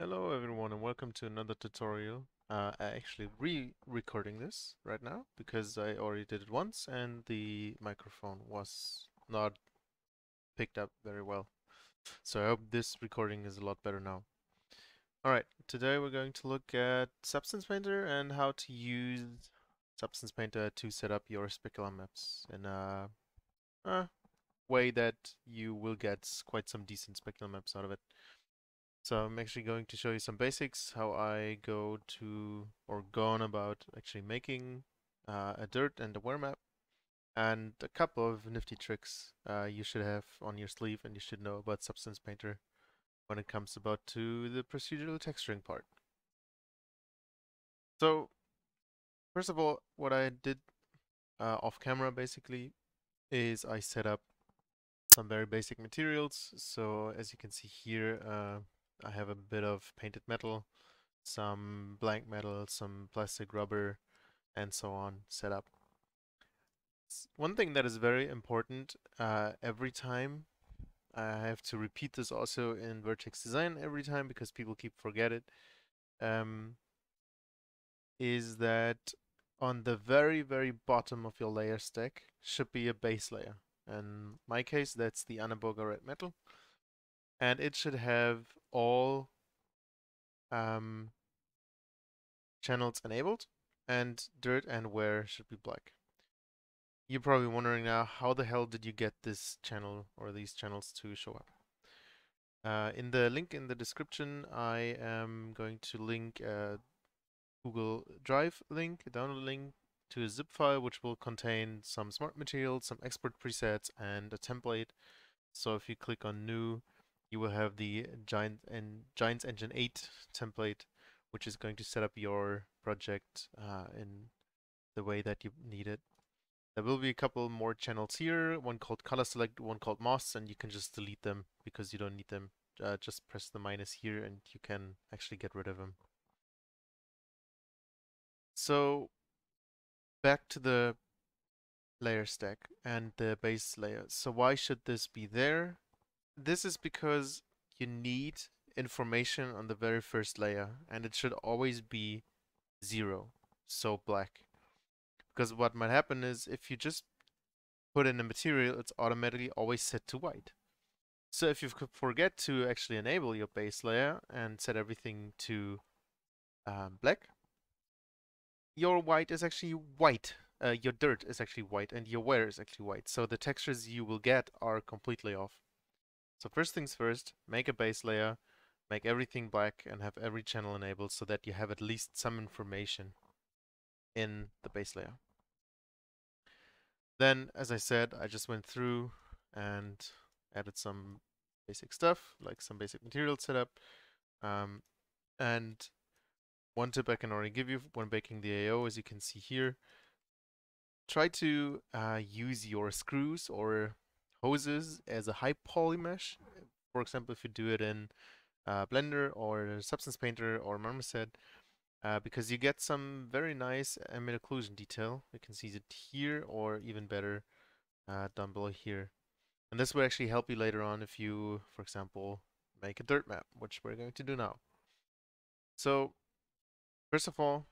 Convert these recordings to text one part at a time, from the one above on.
Hello everyone and welcome to another tutorial. Uh, I actually re-recording this right now because I already did it once and the microphone was not picked up very well. So I hope this recording is a lot better now. Alright, today we're going to look at Substance Painter and how to use Substance Painter to set up your specular maps in a, a way that you will get quite some decent specular maps out of it. So I'm actually going to show you some basics, how I go to, or gone about actually making uh, a dirt and a wear map, and a couple of nifty tricks uh, you should have on your sleeve and you should know about Substance Painter when it comes about to the procedural texturing part. So, first of all, what I did uh, off camera basically is I set up some very basic materials. So as you can see here, uh, I have a bit of painted metal, some blank metal, some plastic rubber, and so on set up. One thing that is very important uh, every time, I have to repeat this also in VertexDezign every time because people keep forget it, um, is that on the very, very bottom of your layer stack should be a base layer. In my case, that's the Annaburger red metal and it should have all um, channels enabled and dirt and wear should be black. You're probably wondering now, how the hell did you get this channel or these channels to show up? Uh, in the link in the description, I am going to link a Google Drive link, a download link to a zip file which will contain some smart materials, some export presets, and a template. So if you click on new, you will have the Giant and Giants Engine 8 template, which is going to set up your project uh, in the way that you need it. There will be a couple more channels here, one called color select, one called moss, and you can just delete them because you don't need them. Uh, just press the minus here and you can actually get rid of them. So back to the layer stack and the base layer. So why should this be there? This is because you need information on the very first layer and it should always be zero, so black. Because what might happen is if you just put in a material, it's automatically always set to white. So if you forget to actually enable your base layer and set everything to um, black, your white is actually white. Uh, your dirt is actually white and your wear is actually white. So the textures you will get are completely off. So first things first, make a base layer, make everything black and have every channel enabled so that you have at least some information in the base layer. Then, as I said, I just went through and added some basic stuff, like some basic material setup. Um, and one tip I can already give you when baking the AO, as you can see here, try to uh, use your screws or hoses as a high poly mesh. For example, if you do it in uh, Blender or Substance Painter or Marmoset, uh, because you get some very nice ambient occlusion detail. You can see it here or even better uh, down below here. And this will actually help you later on if you, for example, make a dirt map, which we're going to do now. So, first of all,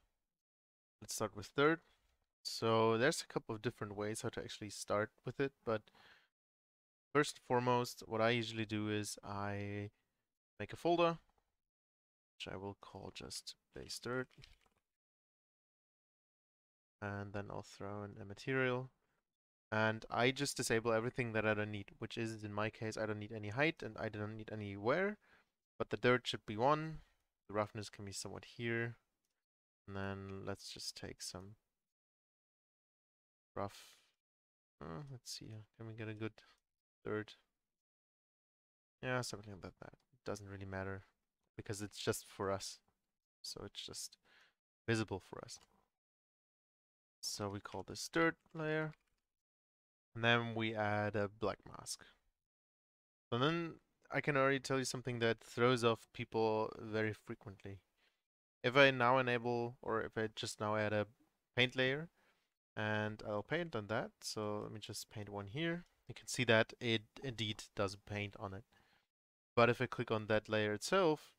let's start with dirt. So there's a couple of different ways how to actually start with it, but First and foremost, what I usually do is I make a folder, which I will call just base dirt. And then I'll throw in a material. And I just disable everything that I don't need, which is in my case, I don't need any height and I don't need any wear, but the dirt should be one. The roughness can be somewhat here. And then let's just take some rough. Uh, let's see, can we get a good third. Yeah, something like that. It doesn't really matter because it's just for us. So it's just visible for us. So we call this dirt layer. And then we add a black mask. So then I can already tell you something that throws off people very frequently. If I now enable, or if I just now add a paint layer, and I'll paint on that. So let me just paint one here you can see that it indeed does paint on it. But if I click on that layer itself,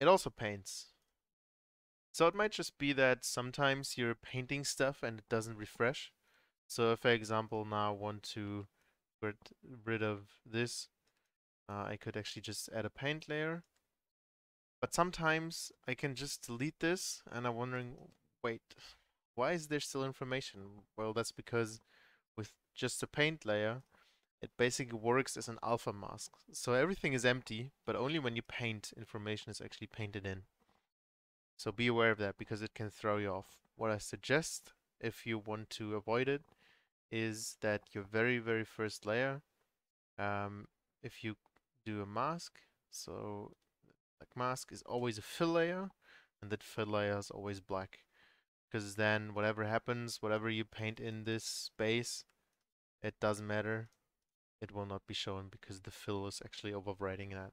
it also paints. So it might just be that sometimes you're painting stuff and it doesn't refresh. So if I, example, now want to get rid of this, uh, I could actually just add a paint layer. But sometimes I can just delete this and I'm wondering, wait, why is there still information? Well, that's because just a paint layer, it basically works as an alpha mask. So everything is empty, but only when you paint, information is actually painted in. So be aware of that because it can throw you off. What I suggest, if you want to avoid it, is that your very, very first layer, um, if you do a mask, so like mask is always a fill layer, and that fill layer is always black. Because then whatever happens, whatever you paint in this space, it doesn't matter. It will not be shown because the fill is actually overriding that.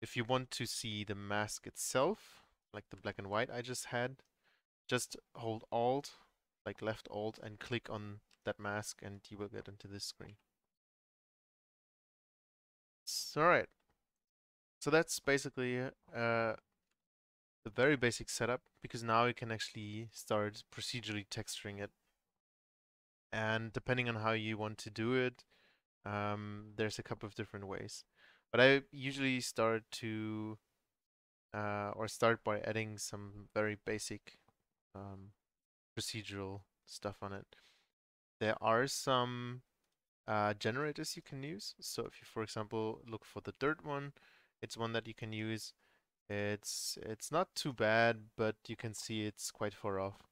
If you want to see the mask itself, like the black and white I just had, just hold Alt, like left Alt, and click on that mask and you will get into this screen. Alright. So that's basically uh, the very basic setup because now you can actually start procedurally texturing it. And depending on how you want to do it, um, there's a couple of different ways. But I usually start to uh, or start by adding some very basic um, procedural stuff on it. There are some uh, generators you can use. So if you, for example, look for the dirt one, it's one that you can use. It's it's not too bad, but you can see it's quite far off.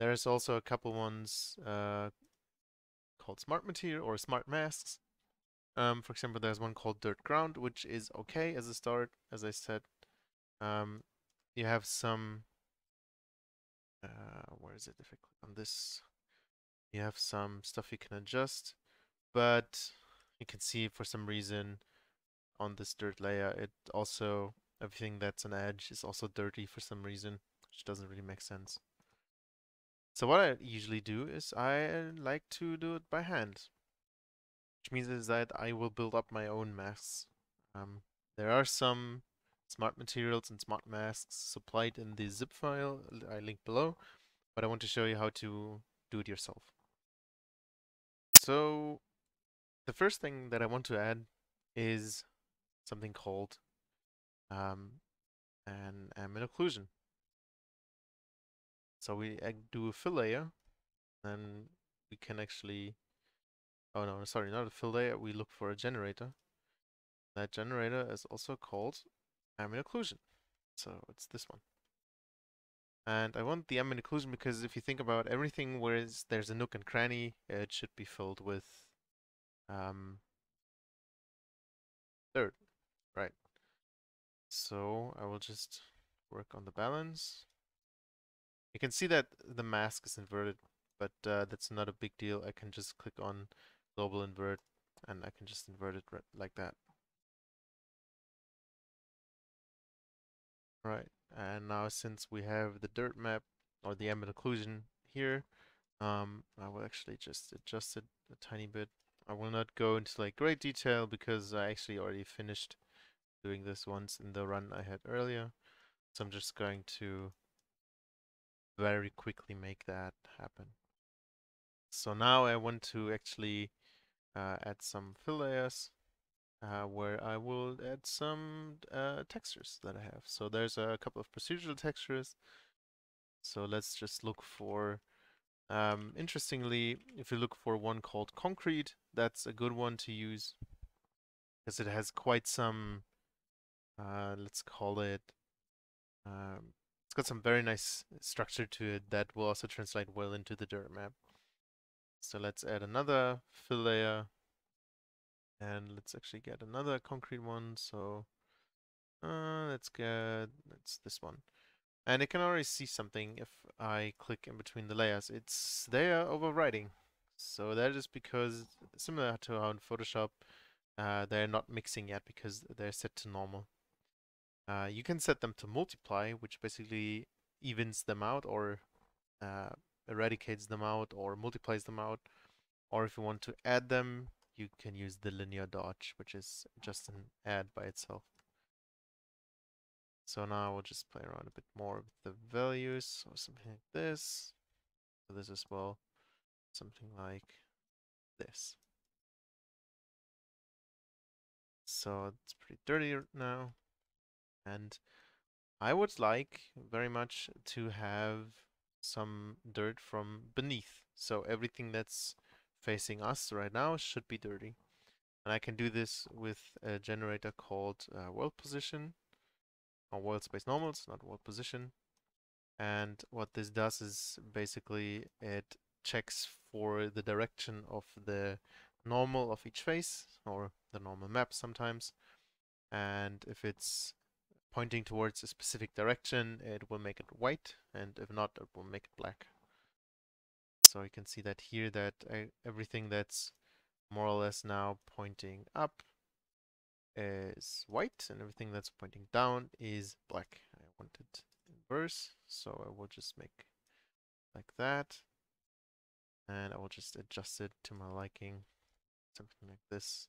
There's also a couple ones uh, called smart material or smart masks. Um, for example, there's one called dirt ground, which is okay as a start, as I said. Um, you have some, uh, where is it? If I click on this, you have some stuff you can adjust, but you can see for some reason on this dirt layer, it also, everything that's an edge is also dirty for some reason, which doesn't really make sense. So what I usually do is I like to do it by hand, which means is that I will build up my own masks. Um, there are some smart materials and smart masks supplied in the zip file I link below, but I want to show you how to do it yourself. So the first thing that I want to add is something called um, an ambient occlusion. So we do a fill layer, then we can actually, oh no, sorry, not a fill layer, we look for a generator. That generator is also called ambient occlusion. So it's this one. And I want the ambient occlusion because if you think about everything where there's a nook and cranny, it should be filled with um, dirt, right? So I will just work on the balance. You can see that the mask is inverted, but uh, that's not a big deal. I can just click on global invert and I can just invert it like that. Right, and now since we have the dirt map or the ambient occlusion here, um, I will actually just adjust it a tiny bit. I will not go into like great detail because I actually already finished doing this once in the run I had earlier. So I'm just going to very quickly make that happen. So now I want to actually uh, add some fill layers uh, where I will add some uh, textures that I have. So there's a couple of procedural textures. So let's just look for, um, interestingly, if you look for one called concrete, that's a good one to use because it has quite some, uh, let's call it, um, it's got some very nice structure to it that will also translate well into the dirt map. So let's add another fill layer and let's actually get another concrete one. So uh, let's get, that's this one. And I can already see something if I click in between the layers. It's there overriding. So that is because, similar to how in Photoshop, uh, they're not mixing yet because they're set to normal. Uh, you can set them to multiply, which basically evens them out or uh, eradicates them out or multiplies them out. Or if you want to add them, you can use the linear dodge, which is just an add by itself. So now we'll just play around a bit more with the values or something like this. For this as well, something like this. So it's pretty dirty now. And I would like very much to have some dirt from beneath. So everything that's facing us right now should be dirty. And I can do this with a generator called uh, world position or world space normals, not world position. And what this does is basically it checks for the direction of the normal of each face or the normal map sometimes. And if it's pointing towards a specific direction, it will make it white, and if not, it will make it black. So you can see that here that I, everything that's more or less now pointing up is white, and everything that's pointing down is black. I want it inverse, so I will just make like that. And I will just adjust it to my liking, something like this.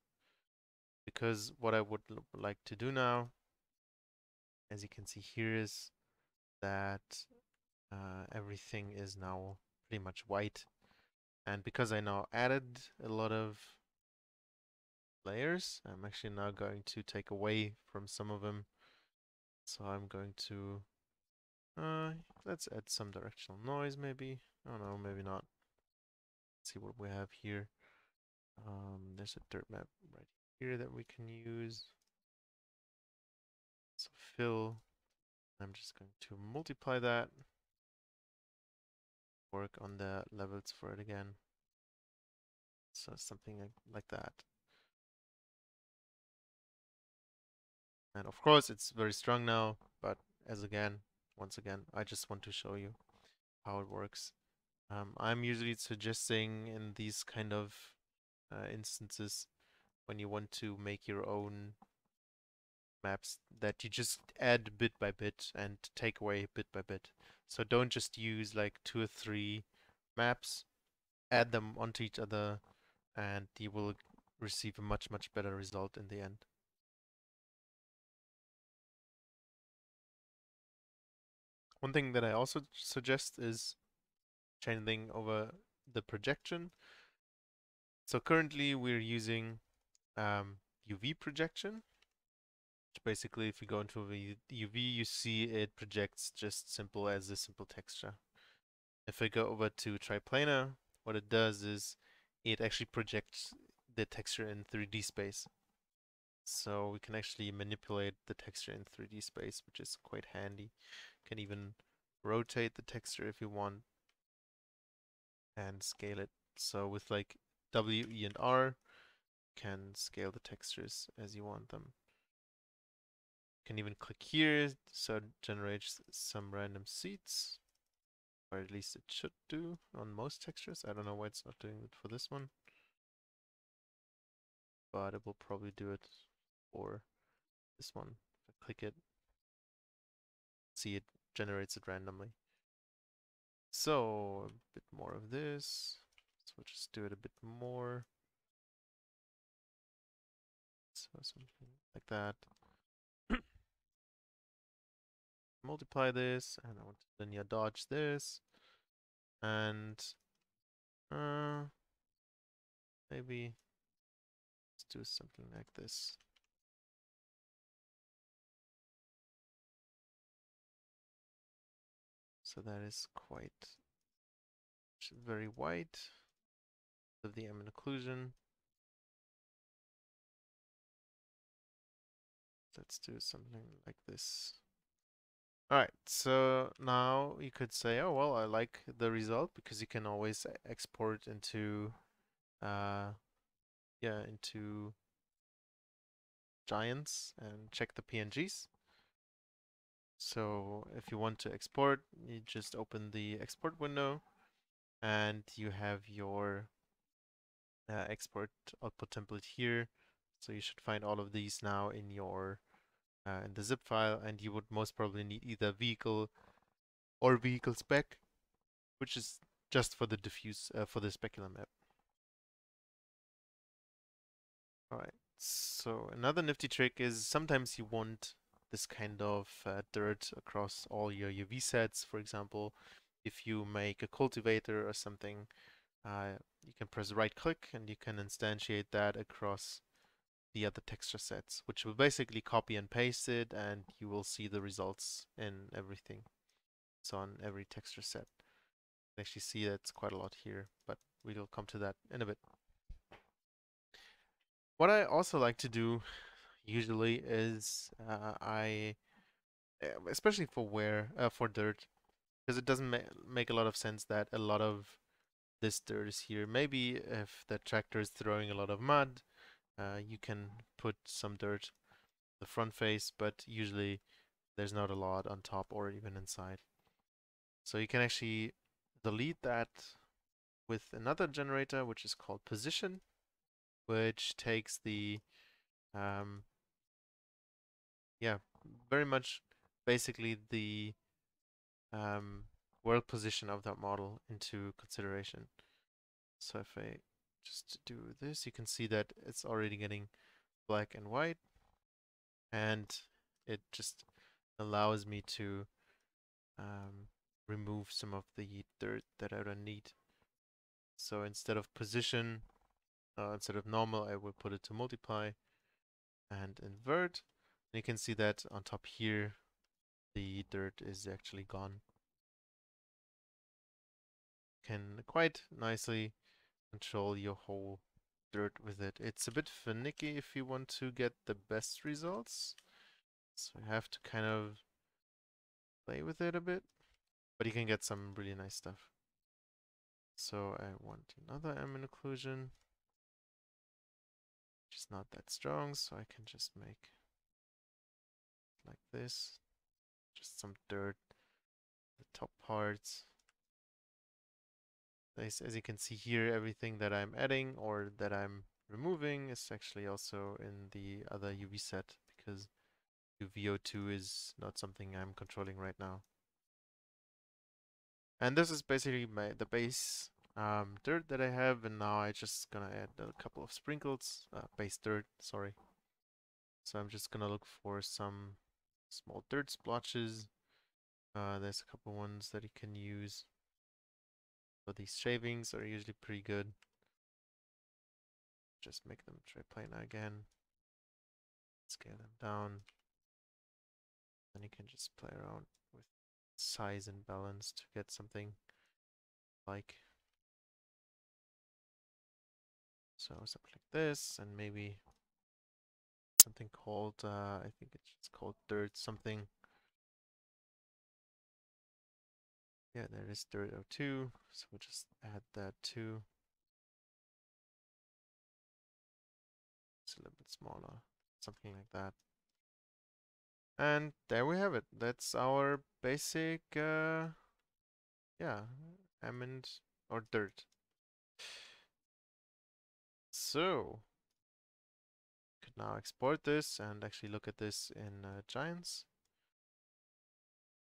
Because what I would like to do now as you can see here is that uh, everything is now pretty much white. And because I now added a lot of layers I'm actually now going to take away from some of them. So I'm going to uh, let's add some directional noise maybe. I don't know maybe not. Let's see what we have here. Um, there's a dirt map right here that we can use fill, I'm just going to multiply that, work on the levels for it again. So something like, like that. And of course it's very strong now, but as again, once again, I just want to show you how it works. Um, I'm usually suggesting in these kind of uh, instances when you want to make your own maps that you just add bit by bit and take away bit by bit. So don't just use like two or three maps, add them onto each other, and you will receive a much, much better result in the end. One thing that I also suggest is changing over the projection. So currently we're using um, UV projection basically if you go into the UV, you see it projects just simple as a simple texture. If I go over to triplanar, what it does is it actually projects the texture in 3D space. So we can actually manipulate the texture in 3D space, which is quite handy. You can even rotate the texture if you want and scale it. So with like W, E, and R, you can scale the textures as you want them can even click here, so it generates some random seeds. Or at least it should do on most textures. I don't know why it's not doing it for this one. But it will probably do it for this one. If I click it, see it generates it randomly. So, a bit more of this. So we'll just do it a bit more. So something like that. Multiply this and I want to linear dodge this and uh, maybe let's do something like this. So that is quite very white of the ambient occlusion. Let's do something like this. Alright, so now you could say, oh, well, I like the result because you can always export into, uh, yeah, into giants and check the PNGs. So if you want to export, you just open the export window and you have your uh, export output template here. So you should find all of these now in your uh, in the zip file and you would most probably need either vehicle or vehicle spec which is just for the diffuse uh, for the specular map alright so another nifty trick is sometimes you want this kind of uh, dirt across all your UV sets. For example, if you make a cultivator or something, uh, you can press right click and you can instantiate that across the other texture sets, which will basically copy and paste it and you will see the results in everything. So on every texture set. You actually see that's quite a lot here, but we'll come to that in a bit. What I also like to do usually is uh, I, eh, especially for wear, uh, for dirt, because it doesn't ma make a lot of sense that a lot of this dirt is here. Maybe if the tractor is throwing a lot of mud, uh, you can put some dirt the front face, but usually there's not a lot on top or even inside. So you can actually delete that with another generator, which is called position, which takes the, um, yeah, very much basically the um, world position of that model into consideration. So if I just do this, you can see that it's already getting black and white and it just allows me to um, remove some of the dirt that I don't need. So instead of position, uh, instead of normal, I will put it to multiply and invert. And you can see that on top here, the dirt is actually gone. Can quite nicely control your whole dirt with it. It's a bit finicky if you want to get the best results. So you have to kind of play with it a bit. But you can get some really nice stuff. So I want another ambient occlusion. Which is not that strong, so I can just make like this. Just some dirt, the top parts. As, as you can see here, everything that I'm adding or that I'm removing is actually also in the other UV set because UVO2 is not something I'm controlling right now. And this is basically my the base um, dirt that I have and now I just gonna add a couple of sprinkles, uh, base dirt, sorry. So I'm just gonna look for some small dirt splotches. Uh, there's a couple ones that you can use. So these shavings are usually pretty good. Just make them triplanar again. Scale them down. Then you can just play around with size and balance to get something like so something like this and maybe something called uh, I think it's called dirt something Yeah, there is dirt 02, so we'll just add that too. It's a little bit smaller, something like that. And there we have it. That's our basic, uh, yeah, ambient or dirt. So, could now export this and actually look at this in uh, Giants.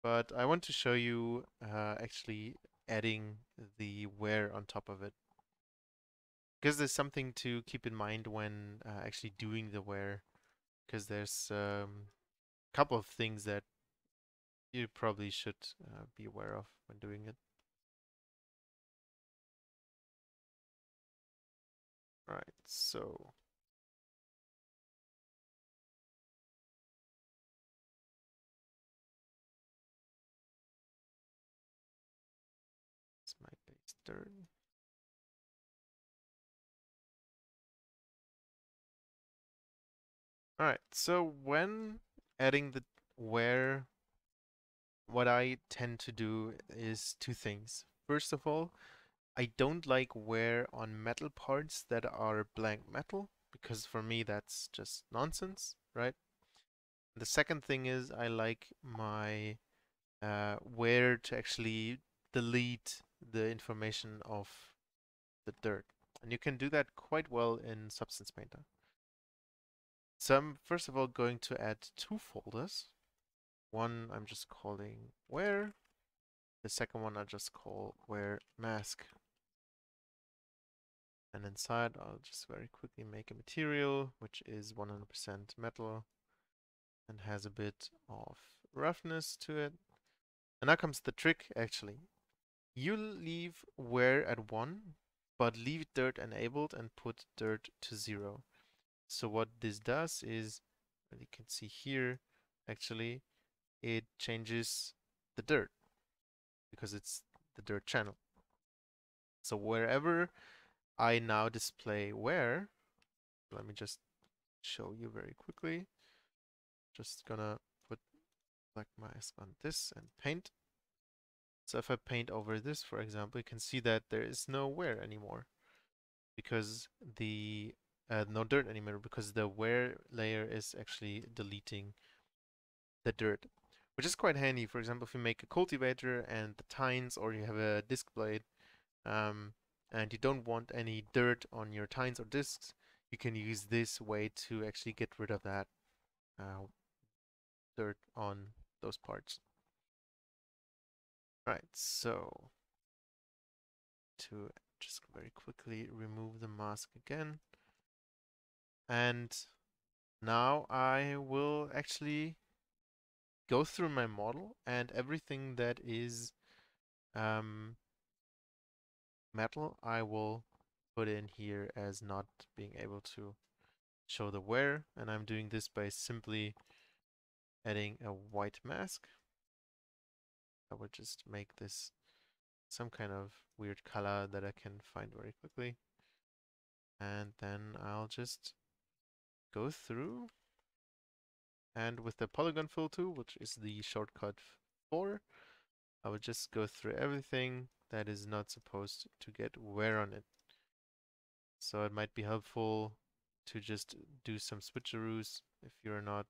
But I want to show you uh, actually adding the wear on top of it. Because there's something to keep in mind when uh, actually doing the wear. Because there's a um, couple of things that you probably should uh, be aware of when doing it. Right, so third. Alright, so when adding the wear, what I tend to do is two things. First of all, I don't like wear on metal parts that are blank metal, because for me that's just nonsense, right? The second thing is I like my uh, wear to actually delete the information of the dirt. And you can do that quite well in Substance Painter. So I'm first of all going to add two folders. One I'm just calling wear. The second one I just call wear mask. And inside I'll just very quickly make a material which is 100% metal. and has a bit of roughness to it. And now comes the trick actually. You leave wear at 1, but leave dirt enabled and put dirt to 0. So what this does is, you can see here, actually, it changes the dirt because it's the dirt channel. So wherever I now display wear, let me just show you very quickly. Just gonna put black mask on this and paint. So if I paint over this, for example, you can see that there is no wear anymore because the uh, no dirt anymore because the wear layer is actually deleting the dirt, which is quite handy. For example, if you make a cultivator and the tines or you have a disc blade um, and you don't want any dirt on your tines or discs, you can use this way to actually get rid of that uh, dirt on those parts. Right, so to just very quickly remove the mask again. And now I will actually go through my model and everything that is um, metal I will put in here as not being able to show the wear and I'm doing this by simply adding a white mask. I will just make this some kind of weird color that I can find very quickly. And then I'll just go through. And with the polygon fill tool which is the shortcut for I will just go through everything that is not supposed to get wear on it. So it might be helpful to just do some switcheroos if you're not,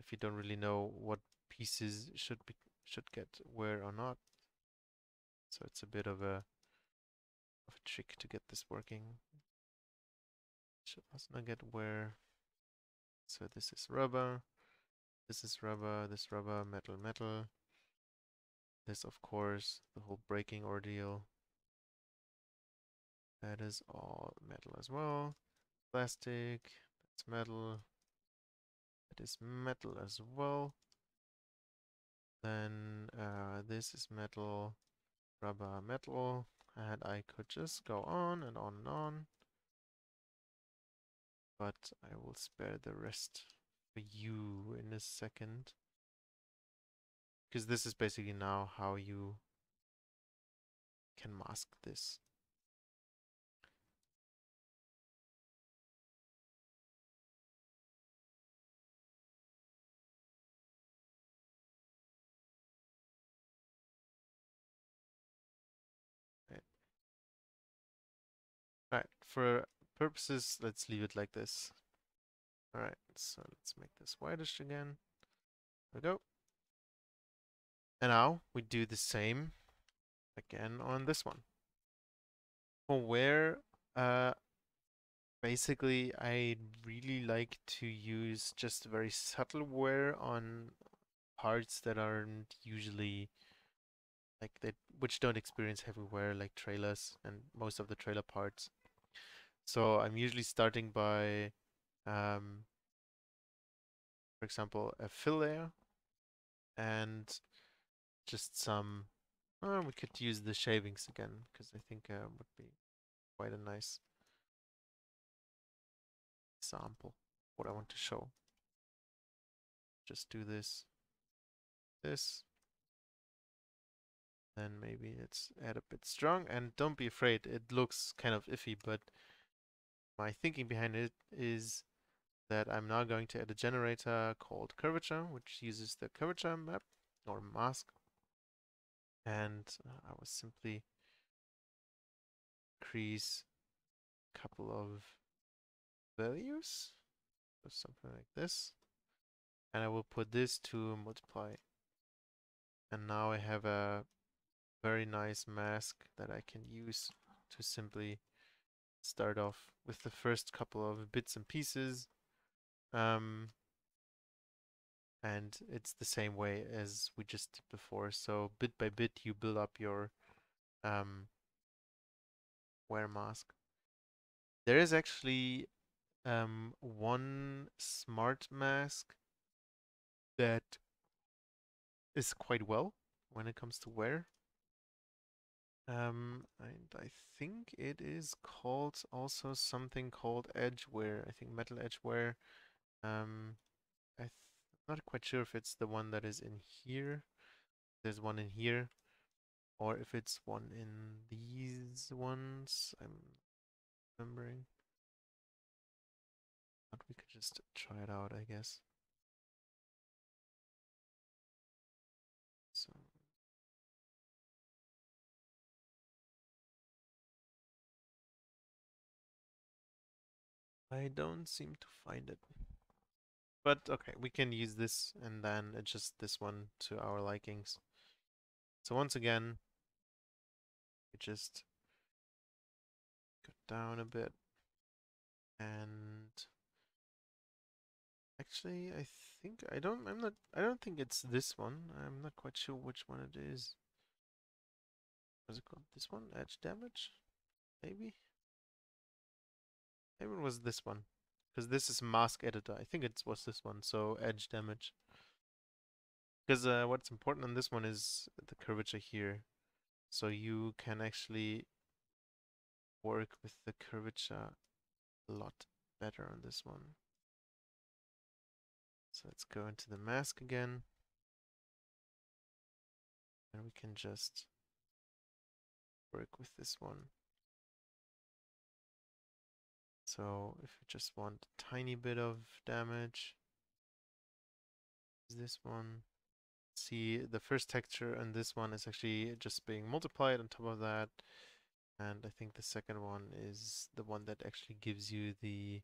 if you don't really know what pieces should be should get wear or not. So it's a bit of a of a trick to get this working. Should also not get wear. So this is rubber, this is rubber, this rubber, metal, metal. This of course, the whole braking ordeal that is all metal as well. Plastic, that's metal. That is metal as well. Then uh, this is metal, rubber, metal. And I could just go on and on and on. But I will spare the rest for you in a second. Because this is basically now how you can mask this. For purposes, let's leave it like this. Alright, so let's make this whitish again. There we go. And now we do the same again on this one. For wear, uh, basically I really like to use just very subtle wear on parts that aren't usually like that which don't experience heavy wear like trailers and most of the trailer parts. So I'm usually starting by, um, for example, a fill layer and just some, oh, we could use the shavings again because I think uh, would be quite a nice example what I want to show. Just do this, this, then maybe let's add a bit strong and don't be afraid it looks kind of iffy but my thinking behind it is that I'm now going to add a generator called curvature, which uses the curvature map or mask. And uh, I will simply increase a couple of values, or something like this. And I will put this to multiply. And now I have a very nice mask that I can use to simply start off with the first couple of bits and pieces. Um, and it's the same way as we just did before. So bit by bit, you build up your um, wear mask. There is actually um, one smart mask that is quite well when it comes to wear. Um, and I think it is called also something called edge wear. I think metal edge wear. Um, I am not quite sure if it's the one that is in here. There's one in here, or if it's one in these ones. I'm remembering. But we could just try it out, I guess. I don't seem to find it. But okay, we can use this and then adjust this one to our likings. So once again, we just go down a bit and actually I think I don't I'm not I don't think it's this one. I'm not quite sure which one it is. Was it called this one? Edge damage? Maybe? Maybe it was this one. Because this is mask editor. I think it was this one. So edge damage. Because uh, what's important on this one is the curvature here. So you can actually work with the curvature a lot better on this one. So let's go into the mask again. And we can just work with this one. So if you just want a tiny bit of damage, is this one. See, the first texture and this one is actually just being multiplied on top of that. And I think the second one is the one that actually gives you the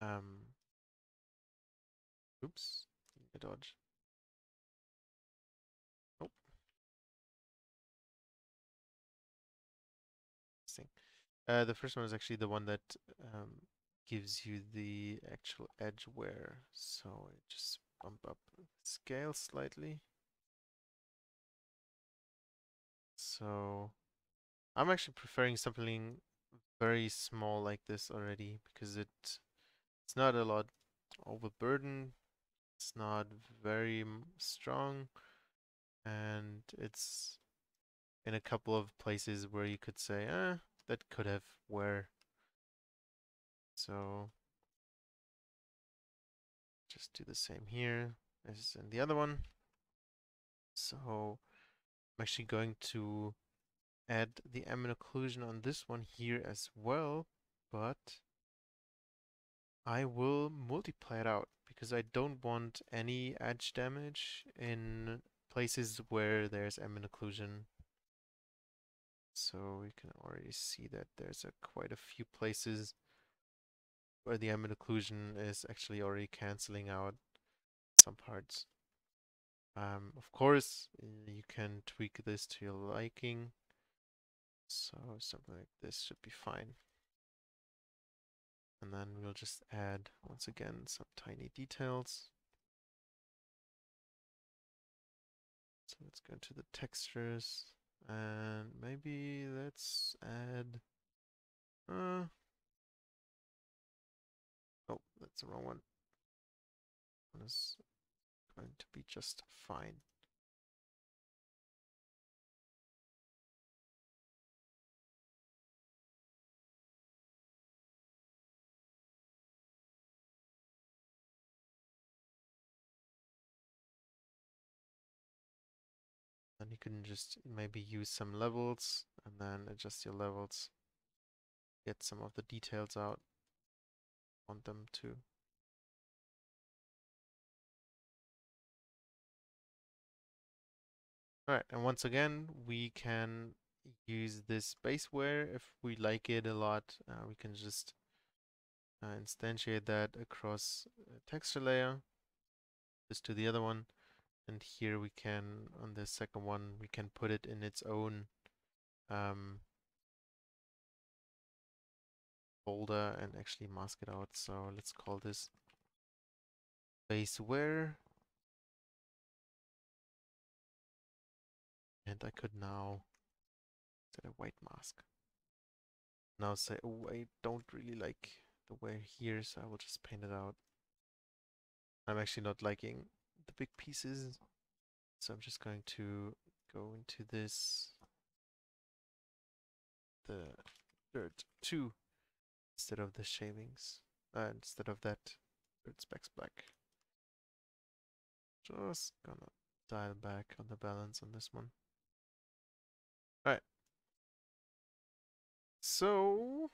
um oops, dodge. Uh, the first one is actually the one that um, gives you the actual edge wear. So I just bump up scale slightly. So I'm actually preferring something very small like this already because it it's not a lot overburdened. It's not very strong and it's in a couple of places where you could say, eh, that could have wear. So just do the same here as in the other one. So I'm actually going to add the ambient occlusion on this one here as well, but I will multiply it out because I don't want any edge damage in places where there's ambient occlusion so we can already see that there's a quite a few places where the ambient occlusion is actually already canceling out some parts. Um, of course, you can tweak this to your liking. So something like this should be fine. And then we'll just add, once again, some tiny details. So let's go to the textures. And maybe let's add... Uh, oh, that's the wrong one. One is going to be just fine. Can just maybe use some levels and then adjust your levels. Get some of the details out. Want them to. Alright, and once again, we can use this baseware if we like it a lot. Uh, we can just uh, instantiate that across a texture layer. Just to the other one and here we can on the second one we can put it in its own um, folder and actually mask it out. So let's call this base baseware. And I could now set a white mask. Now say, oh, I don't really like the way here, so I will just paint it out. I'm actually not liking big pieces, so I'm just going to go into this, the dirt 2, instead of the shavings, uh, instead of that dirt specks black. Just gonna dial back on the balance on this one. Alright. So,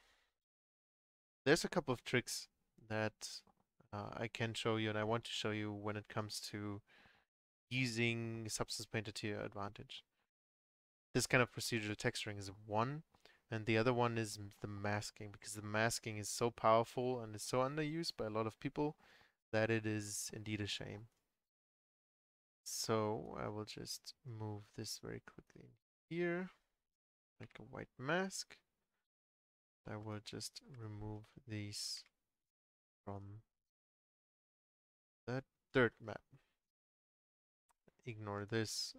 there's a couple of tricks that uh, I can show you and I want to show you when it comes to using Substance Painter to your advantage. This kind of procedural texturing is one, and the other one is the masking, because the masking is so powerful and is so underused by a lot of people that it is indeed a shame. So I will just move this very quickly here, like a white mask. I will just remove these from dirt map. Ignore this.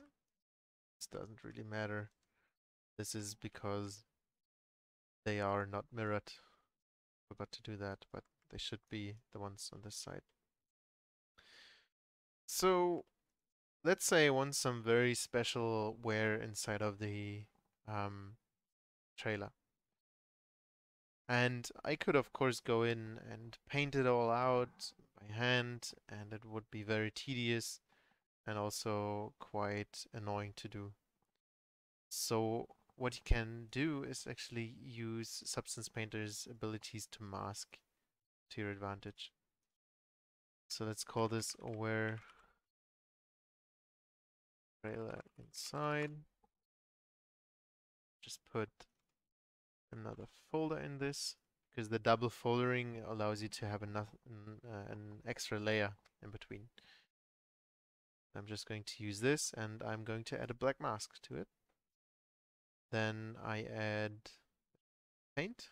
This doesn't really matter. This is because they are not mirrored. Forgot to do that, but they should be the ones on this side. So let's say I want some very special wear inside of the um, trailer. And I could of course go in and paint it all out by hand and it would be very tedious and also quite annoying to do. So what you can do is actually use Substance Painter's abilities to mask to your advantage. So let's call this aware trailer inside. Just put another folder in this because the double foldering allows you to have enough, uh, an extra layer in between. I'm just going to use this and I'm going to add a black mask to it. Then I add paint.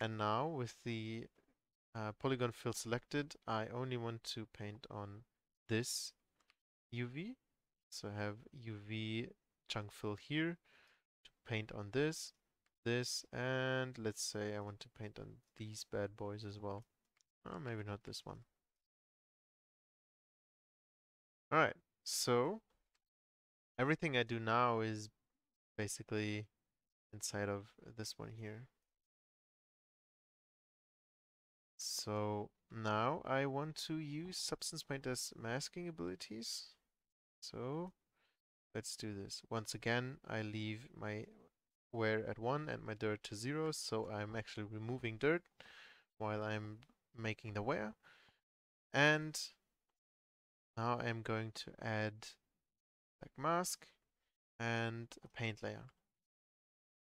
And now with the uh, polygon fill selected, I only want to paint on this UV. So I have UV chunk fill here to paint on this, this, and let's say I want to paint on these bad boys as well. Oh, maybe not this one. Alright, so everything I do now is basically inside of this one here. So now I want to use Substance Painter's masking abilities. So let's do this. Once again, I leave my wear at 1 and my dirt to 0, so I'm actually removing dirt while I'm making the wear. And now I'm going to add black mask and a paint layer.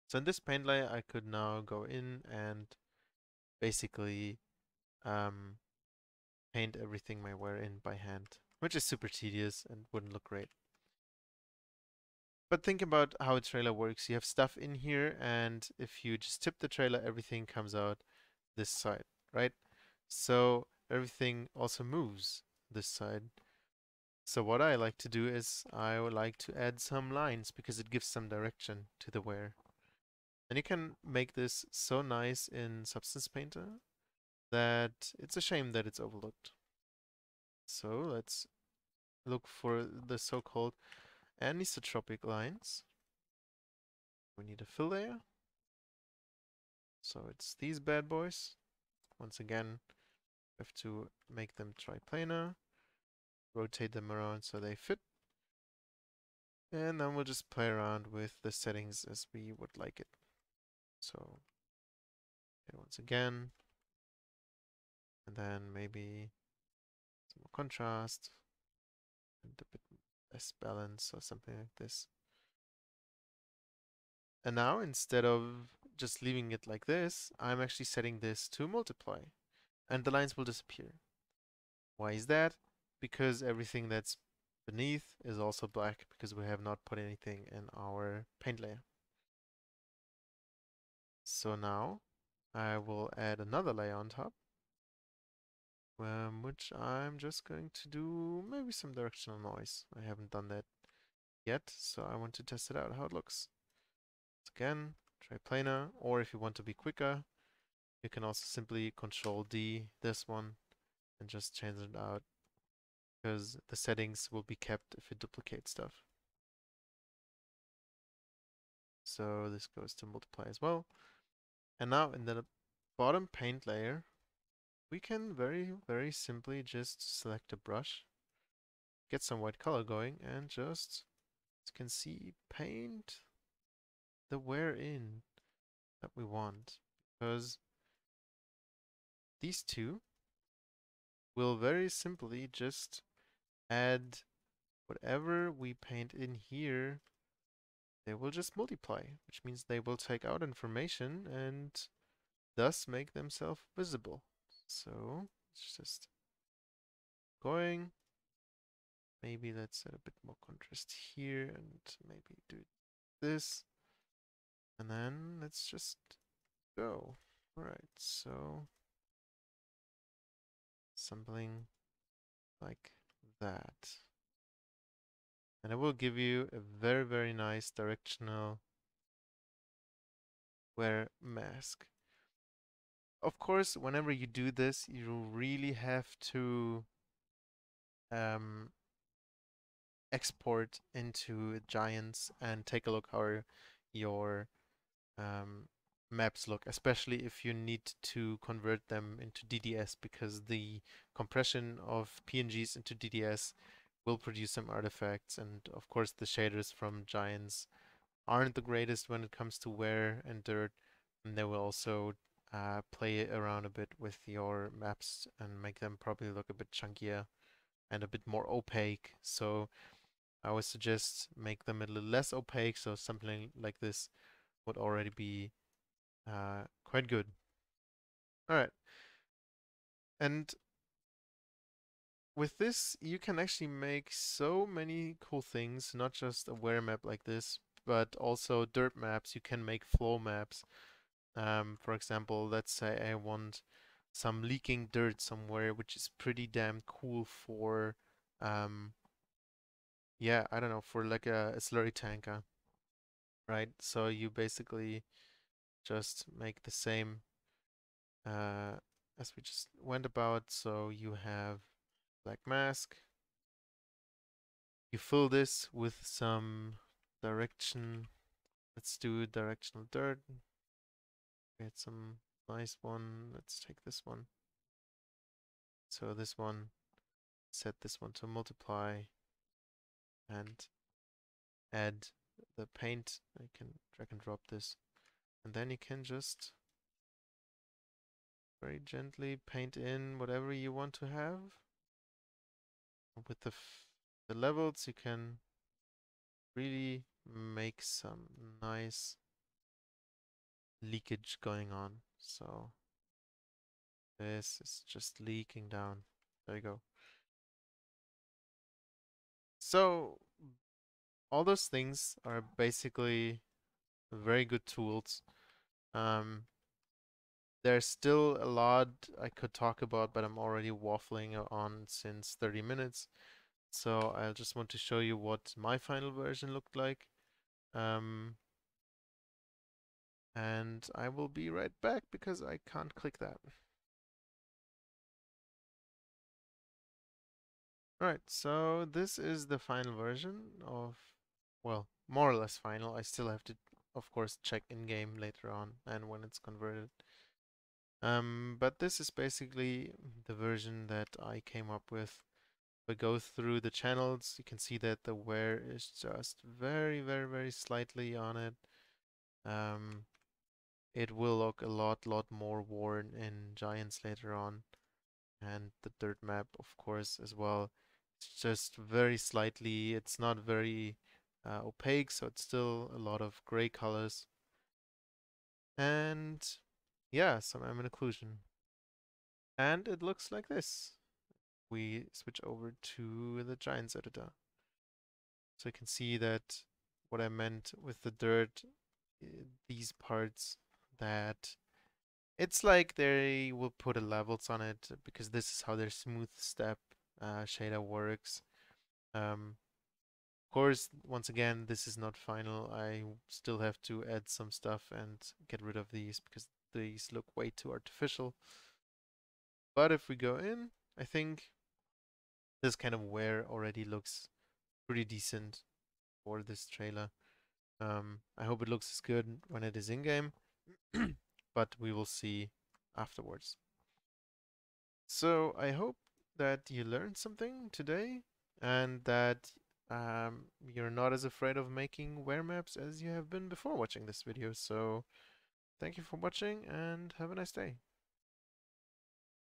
So in this paint layer, I could now go in and basically um, paint everything my wear in by hand, which is super tedious and wouldn't look great. But think about how a trailer works. You have stuff in here, and if you just tip the trailer, everything comes out this side, right? So everything also moves this side. So what I like to do is I would like to add some lines because it gives some direction to the wear. And you can make this so nice in Substance Painter that it's a shame that it's overlooked. So let's look for the so-called anisotropic lines. We need a fill layer. So it's these bad boys. Once again, have to make them triplanar rotate them around so they fit. And then we'll just play around with the settings as we would like it. So, once again, and then maybe some more contrast and a bit less balance or something like this. And now, instead of just leaving it like this, I'm actually setting this to multiply, and the lines will disappear. Why is that? because everything that's beneath is also black because we have not put anything in our paint layer. So now I will add another layer on top, um, which I'm just going to do maybe some directional noise. I haven't done that yet, so I want to test it out how it looks. Again, triplanar, or if you want to be quicker, you can also simply control D this one and just change it out because the settings will be kept if you duplicate stuff. So this goes to multiply as well. And now in the bottom paint layer, we can very, very simply just select a brush, get some white color going, and just, as you can see, paint the wear in that we want. Because these two will very simply just add whatever we paint in here they will just multiply, which means they will take out information and thus make themselves visible. So it's just going. Maybe let's add a bit more contrast here and maybe do this. And then let's just go. Alright, so something like that. And it will give you a very, very nice directional wear mask. Of course, whenever you do this, you really have to um, export into Giants and take a look how your um, maps look, especially if you need to convert them into DDS because the compression of PNGs into DDS will produce some artifacts and of course the shaders from Giants aren't the greatest when it comes to wear and dirt and they will also uh, play around a bit with your maps and make them probably look a bit chunkier and a bit more opaque so I would suggest make them a little less opaque so something like this would already be uh, quite good. Alright. And with this, you can actually make so many cool things, not just a wear map like this, but also dirt maps. You can make flow maps. Um, for example, let's say I want some leaking dirt somewhere, which is pretty damn cool for, um, yeah, I don't know, for like a, a slurry tanker, right? So you basically just make the same uh, as we just went about. So you have black mask. You fill this with some direction. Let's do directional dirt. Get some nice one. Let's take this one. So this one, set this one to multiply and add the paint. I can drag and drop this. And then you can just very gently paint in whatever you want to have. With the, the levels you can really make some nice leakage going on. So this is just leaking down. There you go. So all those things are basically very good tools. Um, there's still a lot I could talk about, but I'm already waffling on since 30 minutes. So I just want to show you what my final version looked like. Um, and I will be right back because I can't click that. Alright, so this is the final version of, well, more or less final. I still have to of course check in game later on and when it's converted. Um, but this is basically the version that I came up with. If I go through the channels, you can see that the wear is just very, very, very slightly on it. Um, it will look a lot, lot more worn in Giants later on. And the dirt map, of course, as well. It's just very slightly, it's not very uh, opaque, so it's still a lot of gray colors. And yeah, some ambient occlusion. And it looks like this. We switch over to the Giants editor. So you can see that what I meant with the dirt, these parts that it's like they will put a levels on it because this is how their smooth step uh, shader works. Um, Of course, once again, this is not final. I still have to add some stuff and get rid of these because these look way too artificial. But if we go in, I think this kind of wear already looks pretty decent for this trailer. Um, I hope it looks as good when it is in-game, but we will see afterwards. So I hope that you learned something today and that um, you're not as afraid of making wear maps as you have been before watching this video. So thank you for watching and have a nice day.